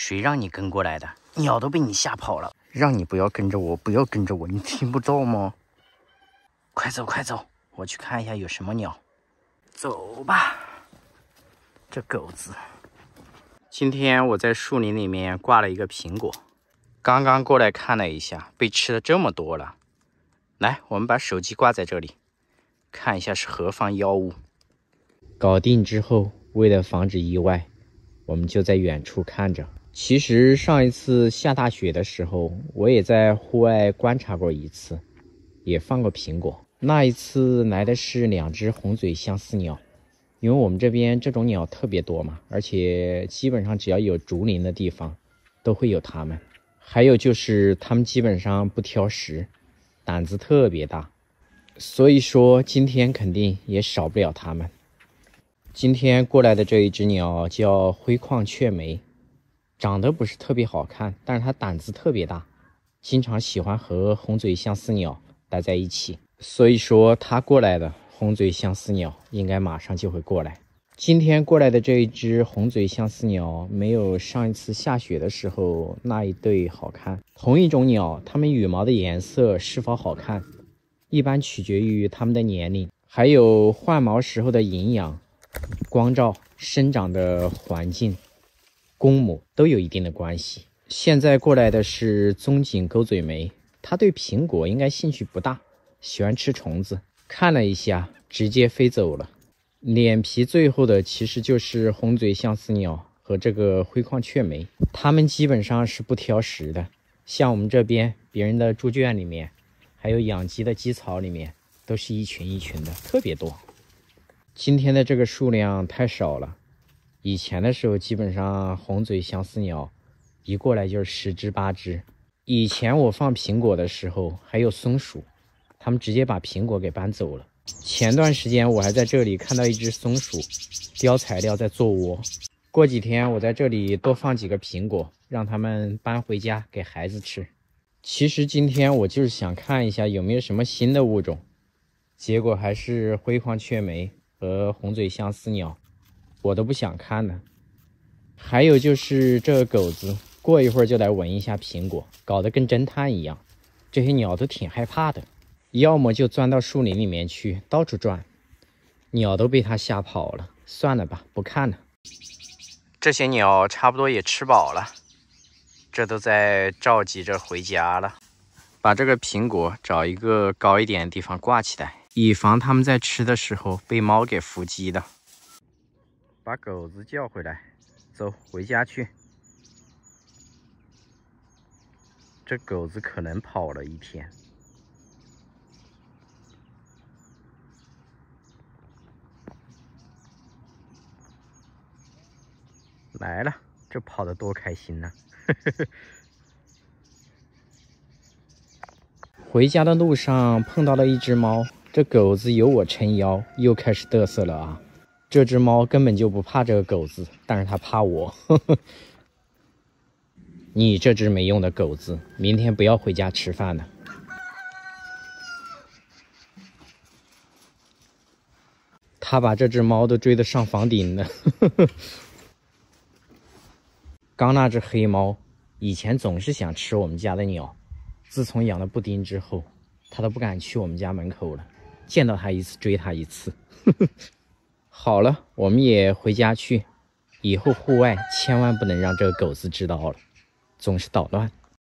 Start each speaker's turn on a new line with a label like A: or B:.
A: 谁让你跟过来的？鸟都被你吓跑了。让你不要跟着我，不要跟着我，你听不到吗？快走，快走，我去看一下有什么鸟。走吧，这狗子。今天我在树林里面挂了一个苹果，刚刚过来看了一下，被吃了这么多了。来，我们把手机挂在这里，看一下是何方妖物。搞定之后，为了防止意外，我们就在远处看着。其实上一次下大雪的时候，我也在户外观察过一次，也放过苹果。那一次来的是两只红嘴相思鸟。因为我们这边这种鸟特别多嘛，而且基本上只要有竹林的地方，都会有它们。还有就是它们基本上不挑食，胆子特别大，所以说今天肯定也少不了它们。今天过来的这一只鸟叫灰眶雀梅，长得不是特别好看，但是它胆子特别大，经常喜欢和红嘴相思鸟待在一起，所以说它过来的。红嘴相思鸟应该马上就会过来。今天过来的这一只红嘴相思鸟，没有上一次下雪的时候那一对好看。同一种鸟，它们羽毛的颜色是否好看，一般取决于它们的年龄，还有换毛时候的营养、光照、生长的环境、公母都有一定的关系。现在过来的是棕颈钩嘴眉，它对苹果应该兴趣不大，喜欢吃虫子。看了一下，直接飞走了。脸皮最厚的其实就是红嘴相思鸟和这个灰眶雀梅，它们基本上是不挑食的。像我们这边别人的猪圈里面，还有养鸡的鸡槽里面，都是一群一群的，特别多。今天的这个数量太少了，以前的时候基本上红嘴相思鸟一过来就是十只八只。以前我放苹果的时候还有松鼠。他们直接把苹果给搬走了。前段时间我还在这里看到一只松鼠叼材料在做窝。过几天我在这里多放几个苹果，让他们搬回家给孩子吃。其实今天我就是想看一下有没有什么新的物种，结果还是灰黄雀梅和红嘴相思鸟，我都不想看了。还有就是这个狗子，过一会儿就来闻一下苹果，搞得跟侦探一样。这些鸟都挺害怕的。要么就钻到树林里面去，到处转，鸟都被它吓跑了。算了吧，不看了。这些鸟差不多也吃饱了，这都在着急着回家了。把这个苹果找一个高一点的地方挂起来，以防它们在吃的时候被猫给伏击的。把狗子叫回来，走回家去。这狗子可能跑了一天。来了，这跑得多开心呐！回家的路上碰到了一只猫，这狗子有我撑腰，又开始嘚瑟了啊！这只猫根本就不怕这个狗子，但是它怕我。你这只没用的狗子，明天不要回家吃饭了。他把这只猫都追得上房顶了。刚那只黑猫，以前总是想吃我们家的鸟，自从养了布丁之后，它都不敢去我们家门口了。见到它一次追它一次。好了，我们也回家去，以后户外千万不能让这个狗子知道了，总是捣乱。